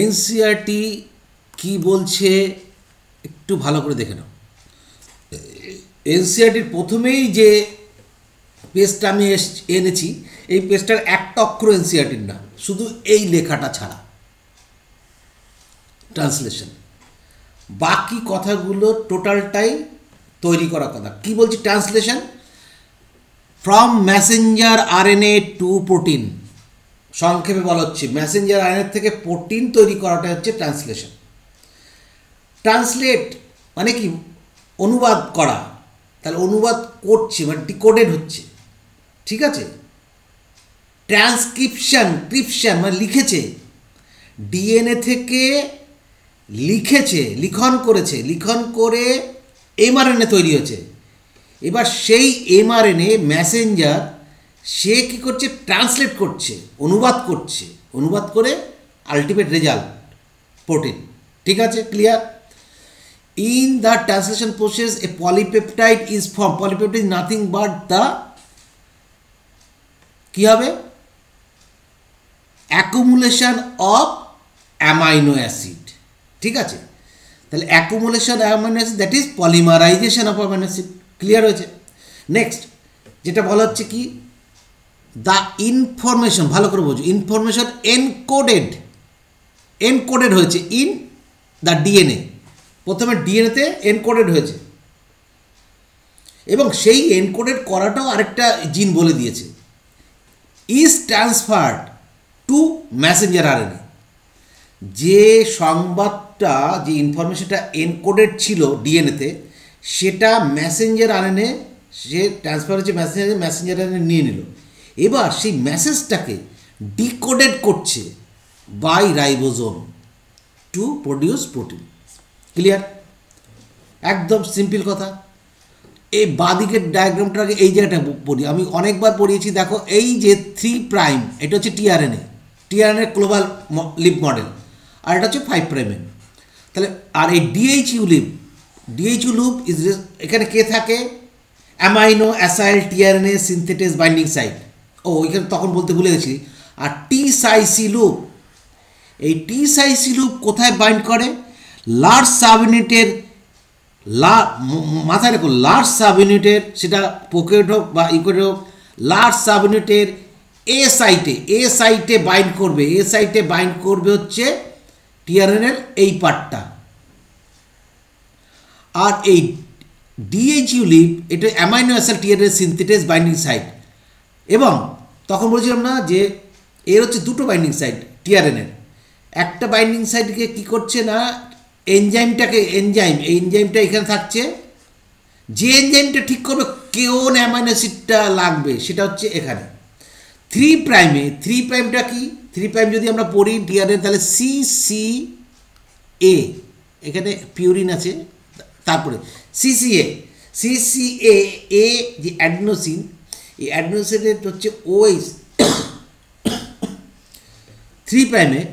NCERT কি বলছে একটু ভালো করে দেখে নাও। এনসিআরটির প্রথমেই যে পেজটা আমি এনেছি, এই পেজটার একটা অক্ষর এনসিআরটির না, শুধু এই লেখাটা ছাড়া। ট্রান্সলেশন বাকি কথাগুলো টোটালটাই তৈরি করা কথা। কি বলছি translation from messenger RNA to protein সংক্ষেপে বলা হচ্ছে ম্যাসেঞ্জার আরএনএ থেকে প্রোটিন তৈরি করাটা হচ্ছে ট্রান্সলেশন ট্রান্সলেট মানে কি? অনুবাদ করা। তাহলে অনুবাদ করছে মানে ডিকোডেড হচ্ছে। ঠিক আছে? ট্রান্সক্রিপশন ক্রিপশন মানে লিখেছে। ডিএনএ থেকে লিখেছে, লিখন করেছে। লিখন করে এমআরএনএ তৈরি হয়েছে। এবার সেই এমআরএনএ মেসেঞ্জার সে কী করছে? ট্রান্সলেট করছে, অনুবাদ করছে। অনুবাদ করে আলটিমেট রেজাল্ট প্রোটিন ঠিক আছে? Clear in the translation process a polypeptide is form polypeptide nothing but the কী হবে? অ্যাকুমুলেশন অফ অ্যামাইনো অ্যাসিড ঠিক আছে? তাহলে accumulation amino acid that is polymerization of amino acid clear হয়েছে? নেক্সট যেটা বলা হচ্ছে কি? দ্য ইনফরমেশন, ভালো করে বোঝো, ইনফরমেশন এনকোডেড এনকোডেড হয়েছে ইন দ্য ডিএনএ। প্রথমে ডিএনএতে এনকোডেড হয়েছে। এবং সেই এনকোডেড করাটাও আরেকটা জিন বলে দিয়েছে। Is transferred to messenger RNA যে সংবাদটা, যে ইনফরমেশনটা এনকোডেড ছিল ডিএনএতে, সেটা মেসেঞ্জার আরএনএ সে ট্রান্সফার হচ্ছে মেসেঞ্জার মেসেঞ্জার আরএনএ নিয়ে নিল। এবার সেই মেসেজটাকে ডিকোডেড করছে by ribosome to produce protein clear একদম সিম্পল কথা। এই বাদিকের ডায়াগ্রামটাকে এই জায়গাটা পড়ি। আমি অনেকবার পড়িয়েছি, দেখো, এই যে থ্রি প্রাইম এটা হচ্ছে tRNA tRNA clover leaf model আর এটা হচ্ছে ফাইভ প্রাইমে তাহলে, আর এই DHU loop DHU loop is এখানে কে থাকে? Amino acyl tRNA synthetase binding site ও এখানে তখন বলতে ভুলে গেছি। আর টি সাইসি লুপ এই টি সাইসি লুপ কোথায় বাইন্ড করে? লার্জ সাব ইউনিটের লা মাথায় রেখো লার্জ সাব ইউনিটের সেটা পকেট হোক বা ইকোয়েট হোক লার্জ সাব ইউনিটের এ সাইটে এ সাইটে বাইন্ড করবে এ সাইটে বাইন্ড করবে হচ্ছে টিআরএনের এই পার্টটা আর এই ডিএইচইউ লিপ এটা amino acid tRNA synthetase binding site এবং তখন বলছিলাম না যে এর হচ্ছে দুটো বাইন্ডিং সাইট টিআরএনের একটা বাইন্ডিং সাইটকে কি করছে না এনজাইমটাকে এনজাইম এই এনজাইমটা এখানে থাকছে। যে এনজাইমটা ঠিক করবে কোন অ্যামাইনো অ্যাসিডটা লাগবে, সেটা হচ্ছে এখানে। থ্রি প্রাইমে থ্রি প্রাইমটা কি? থ্রি প্রাইম যদি আমরা পড়ি ডিআরএন তাহলে সি সি এ এখানে পিউরিন আছে তারপরে সিসিএ সিসিএ এ যে অ্যাডনোসিন অ্যাডনোসিনের হচ্ছে ওএইচ থ্রি প্রাইমে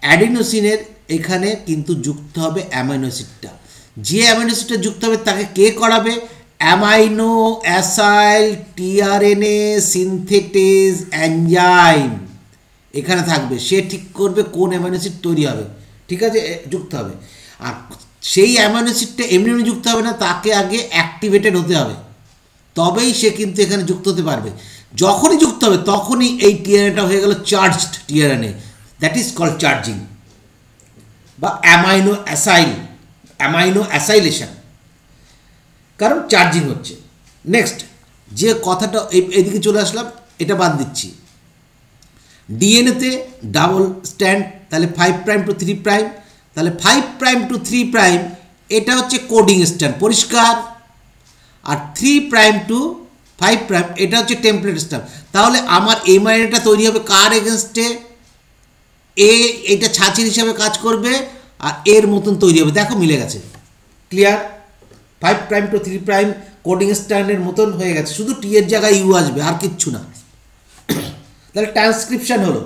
অ্যাডিনোসিনের এখানে কিন্তু যুক্ত হবে অ্যামাইনোসিডটা যে অ্যামাইনো অ্যাসিডটা যুক্ত হবে, তাকে কে করাবে? Amino acyl tRNA synthetase enzyme এখানে থাকবে। সে ঠিক করবে কোন অ্যামাইনো অ্যাসিড তৈরি হবে। ঠিক আছে? যুক্ত হবে। আর সেই অ্যামাইনো অ্যাসিডটা এমনি এমনি যুক্ত হবে না, তাকে আগে অ্যাক্টিভেটেড হতে হবে। তবেই সে কিন্তু এখানে যুক্ত হতে পারবে। যখনই যুক্ত হবে, তখনই এই টিআরএনটা হয়ে গেল charged tRNA. That is call charging বা অ্যামাইনো অ্যাসাইল অ্যামাইনো অ্যাসাইলেশন কারণ চার্জিং হচ্ছে। নেক্সট যে কথাটা এদিকে চলে আসলাম, এটা বাদ দিচ্ছি। ডিএনএতে ডাবল স্ট্যান্ড তাহলে five prime to three prime তাহলে five prime to three prime এটা হচ্ছে কোডিং স্ট্যান্ড পরিষ্কার? আর three prime to five prime এটা হচ্ছে টেমপ্লেট স্ট্যাম্প তাহলে আমার এমআইএটা তৈরি হবে কার এগেনস্টে এ? এটা ছাঁচির হিসাবে কাজ করবে, আর এর মতন তৈরি হবে। দেখো, মিলে গেছে। Clear five prime to three prime coding স্ট্যান্ডের মতন হয়ে গেছে। শুধু টি এর জায়গায় ইউ আসবে, আর কিচ্ছু না। তাহলে ট্রান্সক্রিপশন হলো।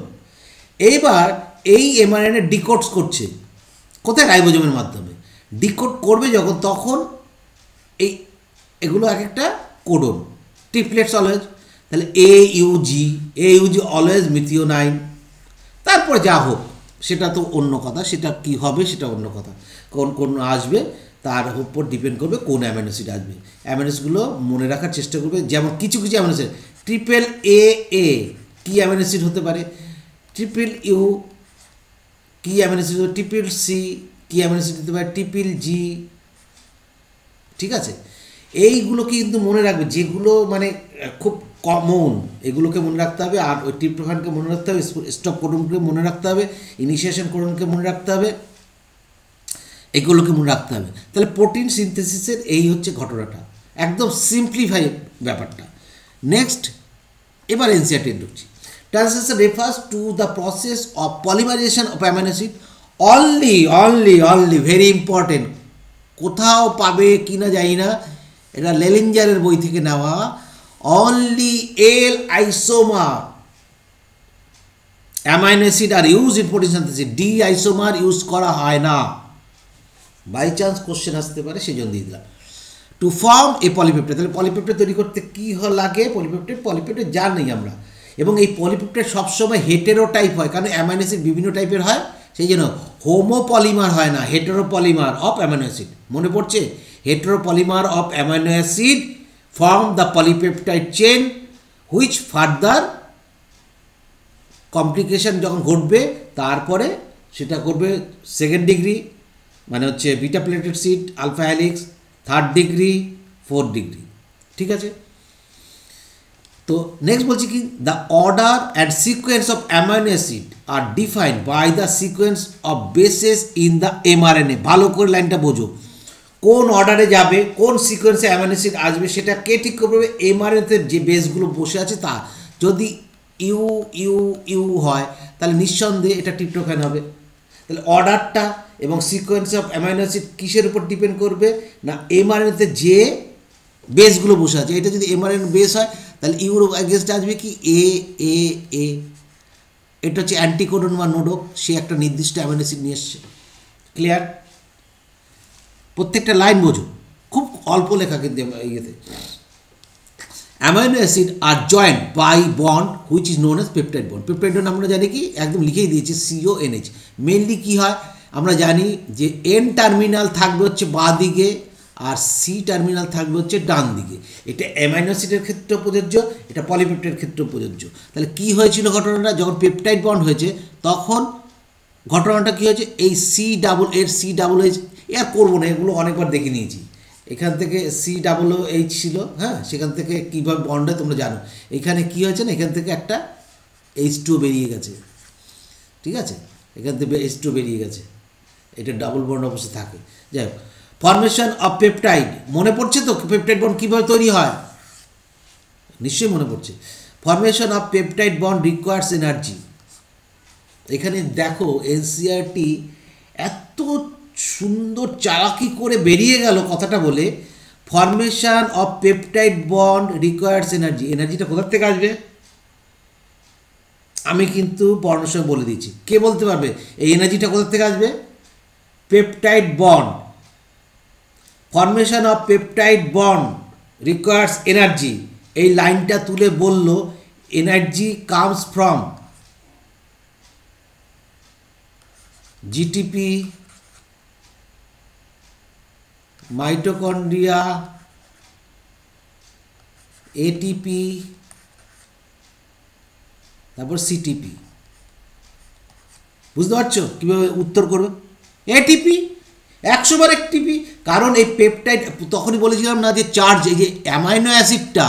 এইবার এই এমআরএনএ ডিকোডস করছে। কোথায় রাইবোজোমের মাধ্যমে? ডিকোড করবে যখন, তখন এই এগুলো এক একটা কোডন ট্রিপলেটস অলওয়েজ তাহলে A UG A UG always methionine তারপরে যা হোক, সেটা তো অন্য কথা, সেটা কি হবে, সেটা অন্য কথা। কোন কোন আসবে, তার উপর ডিপেন্ড করবে কোন অ্যামাইনোসিড আসবে। অ্যামাইনোসিডগুলো মনে রাখার চেষ্টা করবে, যেমন কিছু কিছু amino acid triple A A key amino acid হতে পারে? ট্রিপল ইউ কী অ্যামাইনোসিড ট্রিপল সি কী অ্যামাইনোসিড হতে পারে? ট্রিপল জি ঠিক আছে? এইগুলো কিন্তু মনে রাখবে? যেগুলো মানে খুব কমন এগুলোকে মনে রাখতে হবে। আর ওই ট্রিপ্টোফানকে মনে রাখতে হবে স্টপ কোডনকে মনে রাখতে হবে ইনিশিয়েশন কোডনকে মনে রাখতে হবে, এগুলোকে মনে রাখতে হবে। তাহলে প্রোটিন সিনথেসিসের এই হচ্ছে ঘটনাটা। একদম সিম্পলিফাই ব্যাপারটা। নেক্সট এবার এনসিআরটি ঢুকছি। Translation refers to the process of polymerisation of amino acid only only only very important কোথাও পাবে কি না জানি না। এটা লেলিঞ্জারের বই থেকে নেওয়া। Only L isomer amino acid are used in D isomer use করা হয় না। বাই চান্স কোশ্চেন আসতে পারে সেই জন্য দিয়ে দিলাম। টু ফর্ম এ পলিপেপ্টাইড তাহলে পলিপেপ্টাইড তৈরি করতে কী লাগে? পলিপেপ্টাইড পলিপেপ্টাইড জানি আমরা। এবং এই পলিপেপ্টাইড সবসময় হেটেরো টাইপ হয়, কারণ অ্যামাইনো অ্যাসিড বিভিন্ন টাইপের হয়। সেই জন্য হোমোপলিমার হয় না হেটেরোপলিমার অফ অ্যামাইনো অ্যাসিড মনে পড়ছে? Heteropolymer of amino acid form the polypeptide chain which further complication যখন ঘটবে, তারপরে সেটা করবে সেকেন্ড ডিগ্রি মানে হচ্ছে beta sheet alpha helix third degree fourth degree ঠিক আছে? তো নেক্সট বলছি কি the order and sequence of amino acid are defined by the sequence of bases in the mRNA ভালো করে লাইনটা বোঝো। কোন অর্ডারে যাবে, কোন সিকোয়েন্সে অ্যামাইনো অ্যাসিড আসবে, সেটা কে ঠিক করবে এমআরএনএতে যে বেসগুলো বসে আছে তা। যদি ইউ ইউ ইউ হয়, তাহলে নিঃসন্দেহে এটা ট্রিপ্টোফ্যান হবে। তাহলে অর্ডারটা এবং সিকোয়েন্স অফ অ্যামাইনো অ্যাসিড কিসের উপর ডিপেন্ড করবে, না এমআরএনএতে যে বেসগুলো বসে আছে। এটা যদি এমআরএন বেস হয়, তাহলে ইউরো অ্যাগেস্ট আসবে কি? এ এ এ এটা হচ্ছে অ্যান্টিকোডন বা নোডক সে একটা নির্দিষ্ট অ্যামাইনো অ্যাসিড নিয়ে এসছে। ক্লিয়ার প্রত্যেকটা লাইন বোঝো। খুব অল্প লেখা কিন্তু ইয়েতে। Amino acid are joined by bond which is known as peptide bond peptide bond আমরা জানি কি? একদম লিখেই দিয়েছি সিও এনএইচ মেনলি কী হয়? আমরা জানি যে এন টার্মিনাল থাকবে হচ্ছে বাঁ দিকে আর সি টার্মিনাল থাকবে হচ্ছে ডান দিকে এটা অ্যামাইনো অ্যাসিডের ক্ষেত্রে প্রযোজ্য, এটা পলিপেপটাইড ক্ষেত্রে প্রযোজ্য। তাহলে কি হয়েছিল ঘটনাটা? যখন পেপটাইড বন্ড হয়েছে, তখন ঘটনাটা কী হয়েছে? এই সি ডাবল এর সি ডাবল এইচ এ আর করব না, এগুলো অনেকবার দেখে নিয়েছি। এখান থেকে সি ডাবল এইচ ছিল হ্যাঁ সেখান থেকে কীভাবে বন্ড হয় তোমরা জানো। এখানে কী হয়েছে না, এখান থেকে একটা এইচ টু বেরিয়ে গেছে। ঠিক আছে? এখান থেকে এইচ টু বেরিয়ে গেছে। এটা ডাবল বন্ড অবশ্যই থাকে। যাই হোক ফরমেশন অফ পেপটাইড মনে পড়ছে তো পেপটাইড বন্ড কীভাবে তৈরি হয়? নিশ্চয়ই মনে পড়ছে। Formation of peptide bond requires energy এখানে দেখো এনসিআরটি এত সুন্দর চালাকি করে বেরিয়ে গেল কথাটা বলে formation of peptide bond requires energy এনার্জিটা কোথার থেকে আসবে? আমি কিন্তু সময় বলে দিচ্ছি কে বলতে পারবে? এই এনার্জিটা কোথার থেকে আসবে? Peptide bond formation of peptide bond requires energy এই লাইনটা তুলে বলল energy comes from GTP mitochondria ATP তারপর সিটিপি বুঝতে পারছ কীভাবে উত্তর করবে? এটিপি একশো বার টিপি কারণ এই পেপটাইড, তখনই বলেছিলাম না যে চার্জ, এই যে অ্যামাইনো অ্যাসিডটা,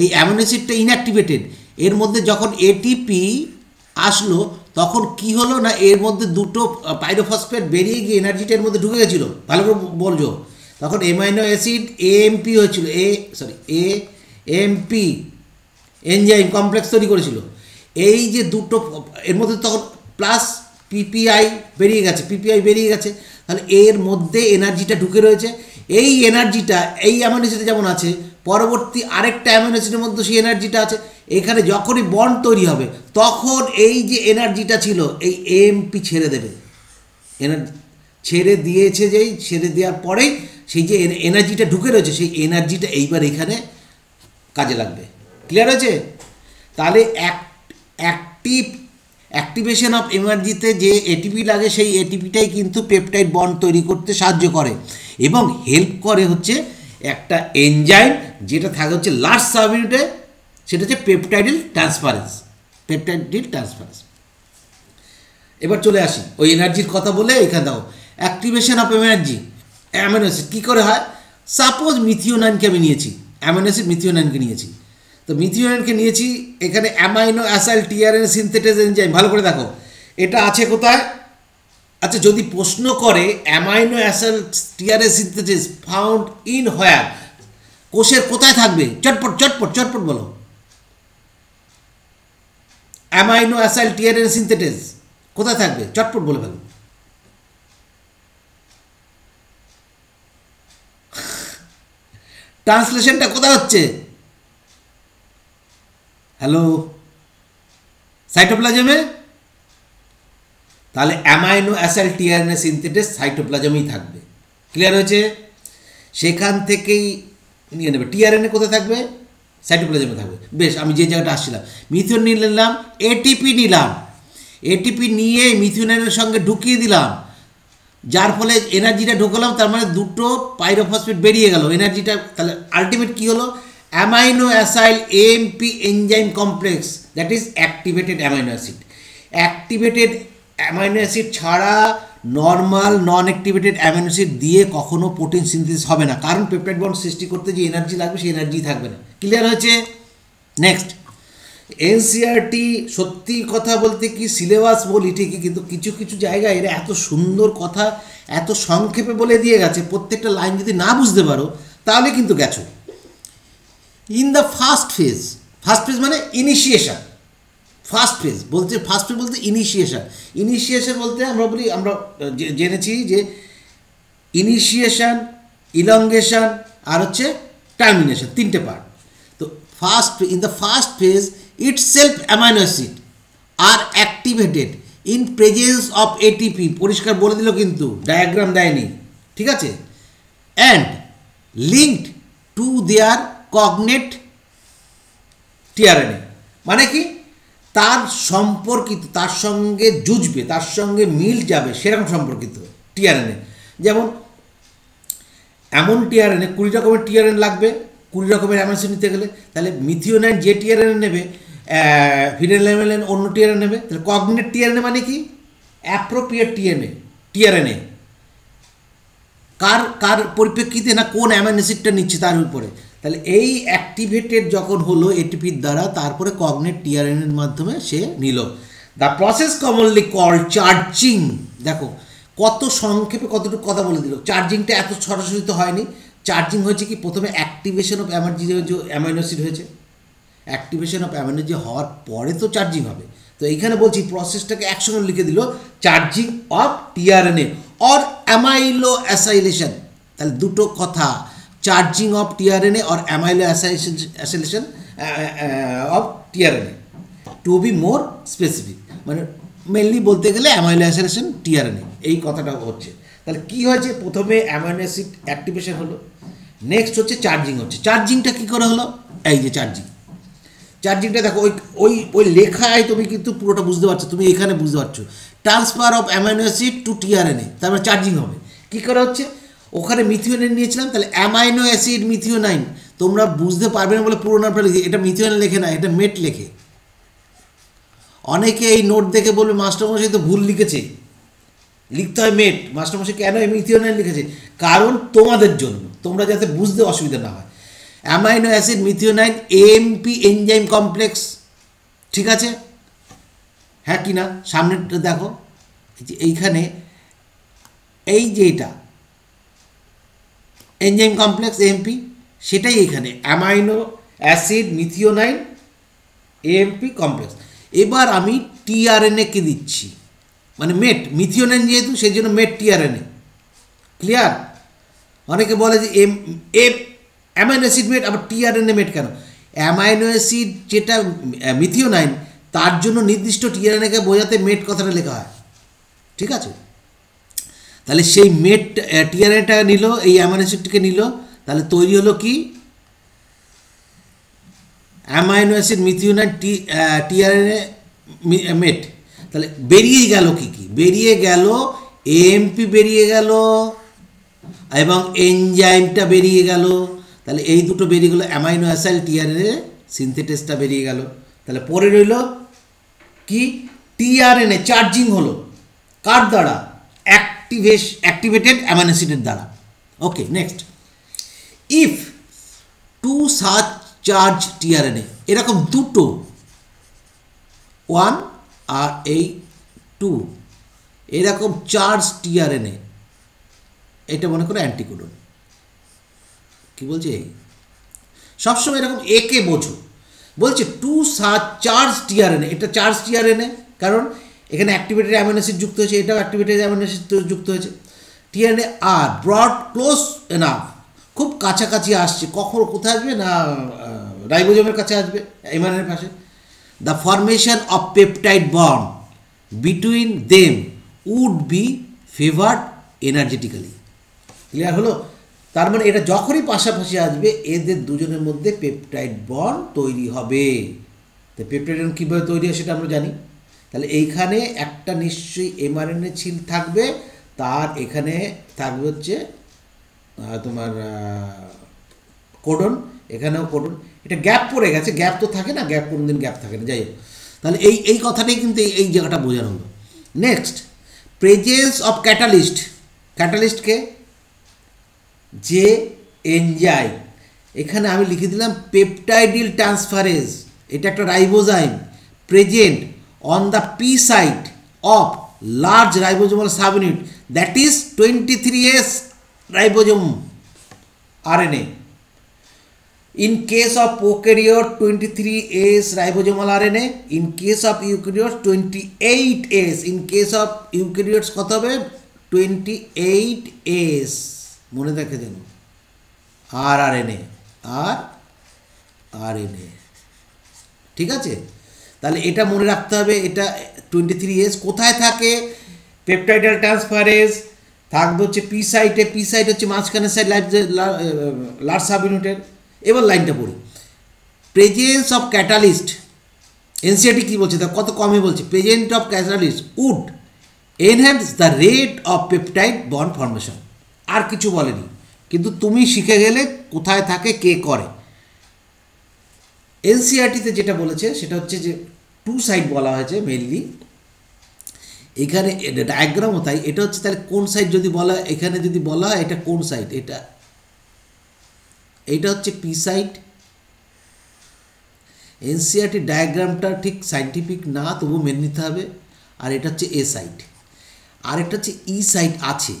এই অ্যামাইনো অ্যাসিডটা ইনঅ্যাক্টিভেটেড এর মধ্যে যখন এটিপি আসলো, তখন কি হলো না এর মধ্যে দুটো পাইরোফসফেট বেরিয়ে গিয়ে এনার্জিটা এর মধ্যে ঢুকে গেছিল? ভালো করে বলছো। তখন এমাইনো অ্যাসিড এএমপি হয়েছিল A sorry A MP enzyme complex তৈরি করেছিল। এই যে দুটো, এর মধ্যে তখন প্লাস পিপিআই বেরিয়ে গেছে পিপিআই বেরিয়ে গেছে, তাহলে এর মধ্যে এনার্জিটা ঢুকে রয়েছে। এই এনার্জিটা এই অ্যামাইনো যেমন আছে, পরবর্তী আরেকটা অ্যামাইনো মধ্যে সেই এনার্জিটা আছে, এখানে যখনই বন্ড তৈরি হবে, তখন এই যে এনার্জিটা ছিল, এই এমপি ছেড়ে দেবে। এনার্জি ছেড়ে দিয়েছে যেই, ছেড়ে দেওয়ার পরেই সেই যে এনার্জিটা ঢুকে রয়েছে, সেই এনার্জিটা এইবার এখানে কাজে লাগবে। ক্লিয়ার হয়েছে তাহলে অ্যাক্টিভ অ্যাক্টিভেশন অফ এমার্জিতে যে এটিপি লাগে, সেই এটিপিটাই কিন্তু পেপটাইড বন্ড তৈরি করতে সাহায্য করে। এবং হেল্প করে হচ্ছে একটা এনজাইম যেটা থাকে হচ্ছে লাস্ট সাবইউনিটে, সেটা হচ্ছে পেপটাইডিল ট্রান্সফারেন্স পেপটাইডিল ট্রান্সফারেন্স এবার চলে আসি। ওই এনার্জির কথা বলে এখানে দাও। Activation of energy. Amino acid কী করে হয়? সাপোজ মিথিওনাইনকে আমি নিয়েছি। অ্যামিনো অ্যাসিড মিথিওনাইনকে নিয়েছি। তো মিথিওনাইনকে নিয়েছি, এখানে amino acyl tRNA synthetase enzyme ভালো করে দেখো। এটা আছে কোথায়? আচ্ছা যদি প্রশ্ন করে aminoacyl TRS synthetase found in where কোষের কোথায় থাকবে? চটপট চটপট চটপট বলো। অ্যামাইনো অ্যাসাইল টিআরএন সিনথেটেজ কোথায় থাকবে? চটপট বলে ফেলো। ট্রান্সলেশনটা কোথায় হচ্ছে? হ্যালো সাইটোপ্লাজমে তাহলে অ্যামাইনো অ্যাসাইল টিআরএনএ সিনথেটেস সাইটোপ্লাজমেই থাকবে। ক্লিয়ার হয়েছে? সেখান থেকেই নিয়ে নেবে। টিআরএনএ কোথায় থাকবে? সাইটোপ্লাজমে থাকবে। বেশ, আমি যে জায়গাটা আসছিলাম মিথিওন নিলাম এটিপি নিলাম। এটিপি নিয়ে মিথিওনের সঙ্গে ঢুকিয়ে দিলাম। যার ফলে এনার্জিটা ঢোকালাম, তার মানে দুটো পাইরোফসফেট বেরিয়ে গেল। এনার্জিটা তাহলে আলটিমেট কী হলো? Aminoacyl AMP enzyme complex that is activated amino acid activated amino acid ছাড়া normal non activated amino acid দিয়ে কখনো প্রোটিন সিনথেসিস হবে না। কারণ পেপটাইড বন্ড সৃষ্টি করতে যে এনার্জি লাগবে, সেই এনার্জি থাকবে না। ক্লিয়ার হয়েছে? নেক্সট এনসিআরটি সত্যি কথা বলতে কি সিলেবাস বলি ঠিকই, কিন্তু কিছু কিছু জায়গায় এরা এত সুন্দর কথা, এত সংক্ষেপে বলে দিয়ে গেছে, প্রত্যেকটা লাইন যদি না বুঝতে পারো, তাহলে কিন্তু গেছো। In the first phase first phase মানে ইনিশিয়েশন ফার্স্ট ফেজ বলতে ফার্স্ট ফেজ বলতে ইনিশিয়েশন ইনিশিয়েশন বলতে আমরা বলি, আমরা জেনেছি যে ইনিশিয়েশন ইলঙ্গেশন আর হচ্ছে টার্মিনেশন তিনটে পার্ট তো first in the first phase self amino acid R activated in presence of ATP পরিষ্কার বলে দিল কিন্তু ডায়াগ্রাম দেয়নি, ঠিক আছে? And linked to their cognate tRNA মানে কি? তার সম্পর্কিত, তার সঙ্গে জুজবে তার সঙ্গে মিল যাবে, সেরকম সম্পর্কিত টিআরএনএ যেমন, এমন টিআরএনএ কুড়ি রকমের টিআরএন লাগবে, কুড়ি রকমের অ্যামাইনো নিতে গেলে, তাহলে মিথিওনাইন যে টিআরএন নেবে ফিনাইলামেলাইন অন্য টিআরএন নেবে। তাহলে কগনেট টিআরএনএ মানে কি? অ্যাপ্রোপ্রিয়েট টিএনএ টিআরএনএ কার কার পরিপ্রেক্ষিতে না কোন অ্যামাইনো অ্যাসিডটা নিচ্ছে তার উপরে। তাহলে এই অ্যাক্টিভেটেড যখন হলো এটিপির দ্বারা, তারপরে কগনেট টিআরএনের মাধ্যমে সে নিল। The process commonly call charging দেখো, কত সংক্ষেপে কতটুকু কথা বলে দিল। চার্জিংটা এত সরাসরি তো হয়নি। চার্জিং হয়েছে কি? প্রথমে অ্যাক্টিভেশন অফ অ্যামার্জি যে অ্যামাইনো হয়েছে। অ্যাক্টিভেশন অফ অ্যামাইনোজি হওয়ার পরে তো চার্জিং হবে। তো এইখানে বলছি প্রসেসটাকে একসঙ্গে লিখে দিল charging of tRNA or aminoacylation তাহলে দুটো কথা charging of tRNA or aminoacylation of tRNA to be more specific মানে মেনলি বলতে গেলে অ্যামাইলো অ্যাসাইলেশন টিআরএনএ এই কথাটা হচ্ছে। তাহলে কি হয়েছে? প্রথমে অ্যামাইনো অ্যাসিড অ্যাক্টিভেশন হলো নেক্সট হচ্ছে চার্জিং হচ্ছে। চার্জিংটা কী করে হলো? এই যে চার্জিং চার্জিংটা দেখো, ওই ওই ওই লেখায় তুমি কিন্তু পুরোটা বুঝতে পারছ, তুমি এখানে বুঝতে পারছ। Transfer of amino acid to tRNA তারপরে চার্জিং হবে। কী করা হচ্ছে? ওখানে মিথিওনাইন নিয়েছিলাম, তাহলে অ্যামাইনো অ্যাসিড মিথিওনাইন তোমরা বুঝতে পারবে না বলে পুরো নামটা লিখে, এটা মিথিওনাইন লেখে না, এটা মেট লেখে। অনেকে এই নোট দেখে বলবে, মাস্টারমশাই তো ভুল লিখেছে। লিখতে হয় মেট মাস্টারমশাই কেন মিথিওনাইন লিখেছে? কারণ তোমাদের জন্য, তোমরা যাতে বুঝতে অসুবিধা না হয়। Amino acid, methionine AMP enzyme complex, ঠিক আছে? হ্যাঁ কি না? সামনেটা দেখো। এইখানে, এই যে এটা, এনজাইম কমপ্লেক্স এমপি সেটাই এখানে amino acid, methionine AMP complex. এবার আমি টিআরএনএকে দিচ্ছি। মানে মেট, মিথিওনাইন যেহেতু সেই জন্য মেট টিআরএনএ ক্লিয়ার? অনেকে বলে যে M M amino acid met আবার টিআরএনএ মেট কেন? অ্যামাইনো অ্যাসিড যেটা মিথিওনাইন তার জন্য নির্দিষ্ট টিআরএনএকে বোঝাতে মেট কথাটা লেখা হয়। ঠিক আছে? তাহলে সেই মেট টিআরএনটা নিল, এই অ্যামাইনো অ্যাসিডটিকে নিল, তাহলে তৈরি হলো কি? Amino acid methionine T tRNA met তাহলে বেরিয়ে গেল কি কি? বেরিয়ে গেল এএমপি বেরিয়ে গেল, এবং এনজাইমটা বেরিয়ে গেল। তাহলে এই দুটো বেরিয়ে গেলো অ্যামাইনো অ্যাসাইল টিআরএনএ, সিনথেটেসটা বেরিয়ে গেল। তাহলে পরে রইল কি? টিআরএনএ চার্জিং হলো। কার দ্বারা? অ্যাক্টিভেশ, অ্যাক্টিভেটেড অ্যামাইনোসিডের দ্বারা। Okay, next. ইফ টু সার্চ চার্জ টিআরএনএ, এরকম দুটো। ওয়ান আর এই টু। এরকম চার্জ টিআরএনএ। এটা মনে করো অ্যান্টিকোডন। কি বলছে? সবসময় এরকম একে বোঝো। বলছে টু সার্চ চার্জ টিআরএনএ এটা চার্জ টিআরএনএ কারণ এখানে অ্যাক্টিভেটেড অ্যামিনোসিড যুক্ত হয়েছে, এটাও অ্যাক্টিভেটেড অ্যামিনোসিড যুক্ত হয়েছে। টিআরএনএ আর ব্রড ক্লোজ এনাফ খুব কাছাকাছি আসছে। কখন, কোথায় আসবে না রাইবোজমের কাছে আসবে এমআরএনের পাশে। The formation of peptide bond between them would be favoured energetically clear হলো? তার মানে এটা যখনই পাশাপাশি আসবে, এদের দুজনের মধ্যে পেপটাইড বন তৈরি হবে। তো পেপটাইড বন্ড কীভাবে তৈরি হয় সেটা আমরা জানি। তাহলে এইখানে একটা নিশ্চয়ই এমআরএনএ ছিল থাকবে, তার এখানে থাকবে হচ্ছে তোমার কোডন এখানেও কোডন এটা গ্যাপ পড়ে গেছে গ্যাপ তো থাকে না গ্যাপ কোনো দিন গ্যাপ থাকে না, যাই হোক। তাহলে এই এই কথাটাই কিন্তু এই- এই জায়গাটা বোঝানো হলো। নেক্সট প্রেজেন্স অফ ক্যাটালিস্ট ক্যাটালিস্টকে যে এনজাইম এখানে আমি লিখে দিলাম পেপটাইডিল ট্রান্সফারেজ এটা একটা ribozyme present on the P site of large ribosomal subunit that is twenty three S ribosome RNA. In case of prokaryote, 23S ribosomal RNA. In case of eukaryotes, 28S. In case of eukaryotes কত হবে 28S মনে দেখে যেন। আর R N আর R N ঠিক আছে? তাহলে এটা মনে রাখতে হবে, এটা টোয়েন্টি থ্রি এস কোথায় থাকে? পেপটাইডাল ট্রান্সফারেজ থাকবে হচ্ছে পি সাইটে পি সাইট হচ্ছে মাঝখানের সাইড লাইফ লার্জ সাব ইউনিটের এবার লাইনটা পড়ি। প্রেজেন্স অফ ক্যাটালিস্ট এনসিআরটি কী বলছে? তা কত কমে বলছে? Present of catalyst would enhance the rate of peptide bond formation আর কিছু বলেনি। কিন্তু তুমি শিখে গেলে কোথায় থাকে, কে করে। এনসিআরটিতে যেটা বলেছে, সেটা হচ্ছে যে টু সাইড বলা হয়েছে মেনলি এখানে ডায়াগ্রামও তাই, এটা হচ্ছে তাহলে কোন সাইড যদি বলা এখানে যদি বলা হয়, এটা কোন সাইড এটা এটা হচ্ছে পি সাইড এনসিআরটি ডায়াগ্রামটা ঠিক সাইন্টিফিক না, তবু মেনে নিতে হবে। আর এটা হচ্ছে এ সাইড আর একটা হচ্ছে ই সাইড আছে।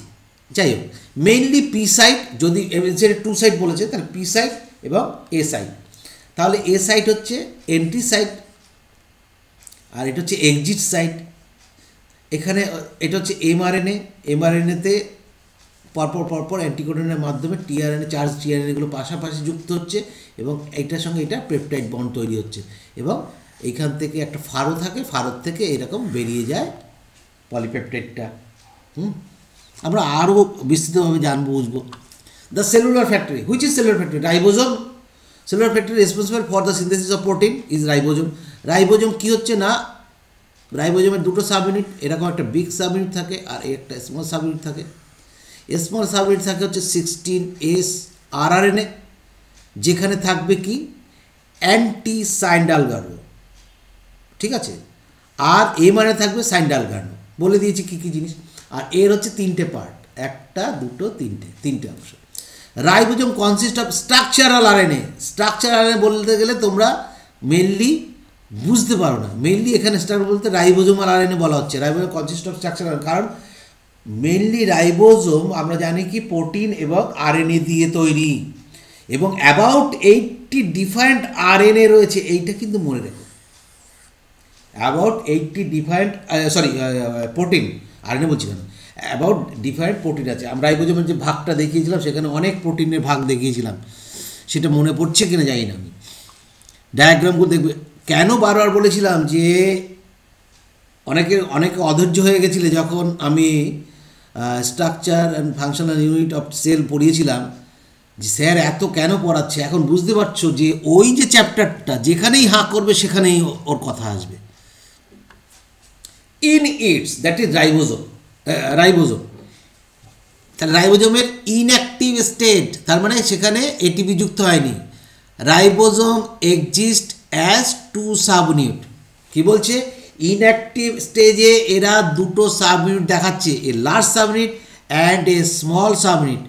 যাই হোক মেইনলি পি সাইড যদি টু সাইড বলেছে, তাহলে পি সাইড এবং এ সাইড তাহলে এ সাইড হচ্ছে এন্ট্রি সাইড আর এটা হচ্ছে এক্সিট সাইড এখানে, এটা হচ্ছে এমআরএনএ এমআরএনএতে পরপর পরপর অ্যান্টিকোডনের মাধ্যমে টিআরএনএ চার্জ টিআরএনএগুলো পাশাপাশি যুক্ত হচ্ছে এবং এইটার সঙ্গে এটা পেপটাইড বন্ড তৈরি হচ্ছে এবং এইখান থেকে একটা ফারো থাকে, ফারোর থেকে এরকম বেরিয়ে যায় পলিপেপটাইডটা হুম? আমরা আরও বিস্তৃতভাবে জানব, বুঝব। The cellular factory which is cellular factory ribosome. Cellular factory responsible for the synthesis of protein is ribosome. Ribosome কী হচ্ছে না? রাইবোজোমের দুটো সাব ইউনিট এরকম একটা বিগ সাব ইউনিট থাকে আর একটা স্মল সাব ইউনিট থাকে। স্মল সাব ইউনিট থাকে হচ্ছে sixteen S R R N A যেখানে থাকবে কি? অ্যান্টি সাইন্ডাল গার্ড ঠিক আছে? আর এ মানে থাকবে সাইন্ডাল গার্ড বলে দিয়েছি কী কী জিনিস? আর এর হচ্ছে তিনটে পার্ট একটা, দুটো, তিনটে তিনটে অংশ। Ribosome consist of structural RNA structural RNA বলতে গেলে তোমরা মেনলি বুঝতে পারো না। মেনলি এখানে স্টার বলতে রাইবোজোমাল আরএনএ বলা হচ্ছে। রাইবোজোম কনসিস্ট অফ স্ট্রাকচারাল কারণ মেনলি রাইবোজোম আমরা জানি কি প্রোটিন এবং আরএনএ দিয়ে তৈরি। এবং অ্যাবাউট এইটটি ডিফারেন্ট আরএনএ রয়েছে। এইটা কিন্তু মনে রেখো। About eighty different sorry protein RNA বলছি কেন অ্যাবাউট ডিফারেন্ট প্রোটিন আছে। আমরা রাইবোজোমের যে ভাগটা দেখিয়েছিলাম, সেখানে অনেক প্রোটিনের ভাগ দেখিয়েছিলাম। সেটা মনে পড়ছে কিনা জানি না আমি। ডায়াগ্রামগুলো দেখবে। কেন বারবার বলেছিলাম যে অনেকে অনেকে অধৈর্য হয়ে গেছিলে যখন আমি structure and functional unit of cell পড়িয়েছিলাম, যে স্যার এত কেন পড়াচ্ছে? এখন বুঝতে পারছ যে ওই যে চ্যাপ্টারটা যেখানেই হাঁ করবে সেখানেই ওর কথা আসবে। In its, that is ribosome ribosome. তাহলে রাইবোজোমের ইনঅ্যাক্টিভ স্টেট, তার মানে সেখানে এটিপি যুক্ত হয়নি। Ribosome exist as two subunit. কি বলছে? ইনঅ্যাক্টিভ স্টেজে এরা দুটো সাবমিউট দেখাচ্ছে, a large subunit and a small subunit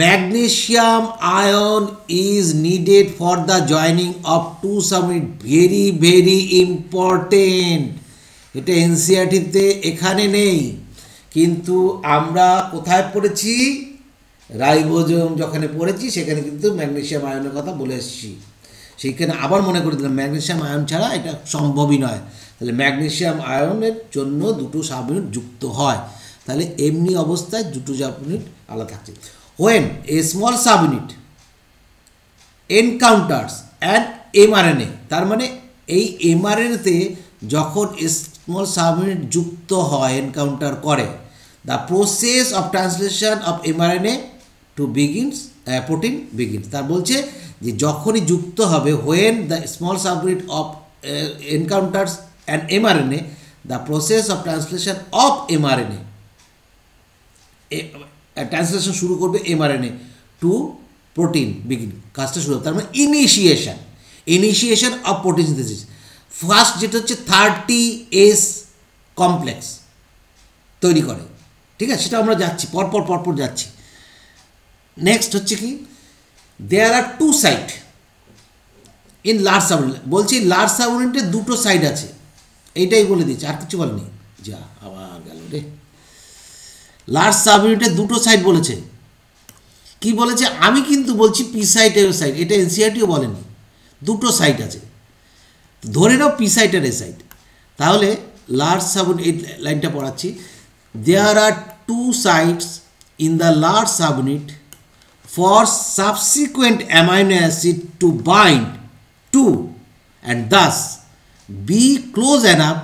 magnesium ion is needed for the joining of two subunit very very important. এটা এনসিআরটিতে এখানে নেই। কিন্তু আমরা কোথায় পড়েছি? রাইবোজোম যখানে পড়েছি, সেখানে কিন্তু ম্যাগনেশিয়াম আয়নের কথা বলে এসেছি। সেইখানে আবার মনে করে দিলাম, ম্যাগনেশিয়াম আয়ন ছাড়া এটা সম্ভবই নয়। তাহলে ম্যাগনেশিয়াম আয়নের জন্য দুটো সাবইউনিট যুক্ত হয়। তাহলে এমনি অবস্থায় দুটো সাবইউনিট আলাদা থাকছে। When a small subunit encounters and mRNA তার মানে এই এমআরএনএতে যখন স্মল সাবইউনিট যুক্ত হয় এনকাউন্টার করে। The process of translation of mRNA to begins protein begins তার বলছে যে যখনই যুক্ত হবে when the small subunit of encounters and mRNA the process of translation of mRNA translation শুরু করবে এমআরএনএ টু প্রোটিন বিগিন কাজটা শুরু হবে। তার মানে initiation initiation of protein synthesis first যেটা হচ্ছে থার্টি এস কমপ্লেক্স তৈরি করে। ঠিক আছে? সেটা আমরা যাচ্ছি, পরপর পরপর যাচ্ছি। নেক্সট হচ্ছে কি? There are two side in large subunit বলছি লার্জ সাবউনিটে দুটো সাইড আছে। এইটাই বলে দিচ্ছি আর কিছু বলেনি যা আবার গেল রে। লার্জ সাবউনিটে দুটো সাইড বলেছে। কি বলেছে? আমি কিন্তু বলছি পি সাইড এ সাইড এটা এনসিআরটিও বলেনি। দুটো সাইড আছে। ধরে নাও পি সাইড আর এ সাইড তাহলে লার্জ সাবউনিট এই লাইনটা পড়াচ্ছি। There are two sides in the large subunit for subsequent amino acid to bind to and thus be close enough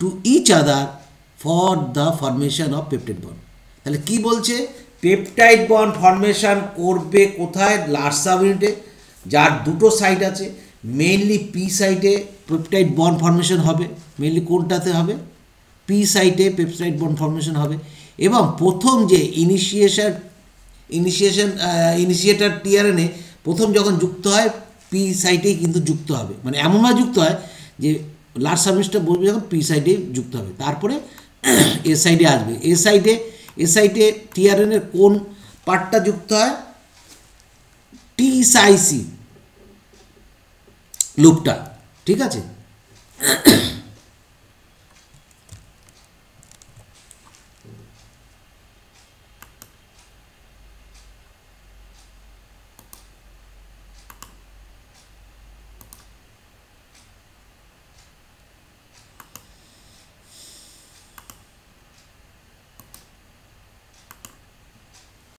to each other for the formation of peptide bond তাহলে কি বলছে? Peptide bond formation করবে কোথায়? Large সাবইউনিটে যার দুটো side আছে। Mainly P সাইটে peptide bond formation হবে। মেইনলি কোনটাতে হবে? পি সাইটে পেপটাইড বন্ড ফর্মেশন হবে। এবং প্রথম যে ইনিশিয়েশন ইনিশিয়েশন ইনিশিয়েটার টিআরএনএ প্রথম যখন যুক্ত হয় পি সাইটেই কিন্তু যুক্ত হবে। মানে এমনভাবে যুক্ত হয় যে লার্জ সাবমিটটা বলবে যখন পি সাইডে যুক্ত হবে। তারপরে এ সাইডে আসবে এ সাইডে এ সাইডে টিআরএনের কোন পার্টটা যুক্ত হয়? টি সাইসি লুপটা ঠিক আছে?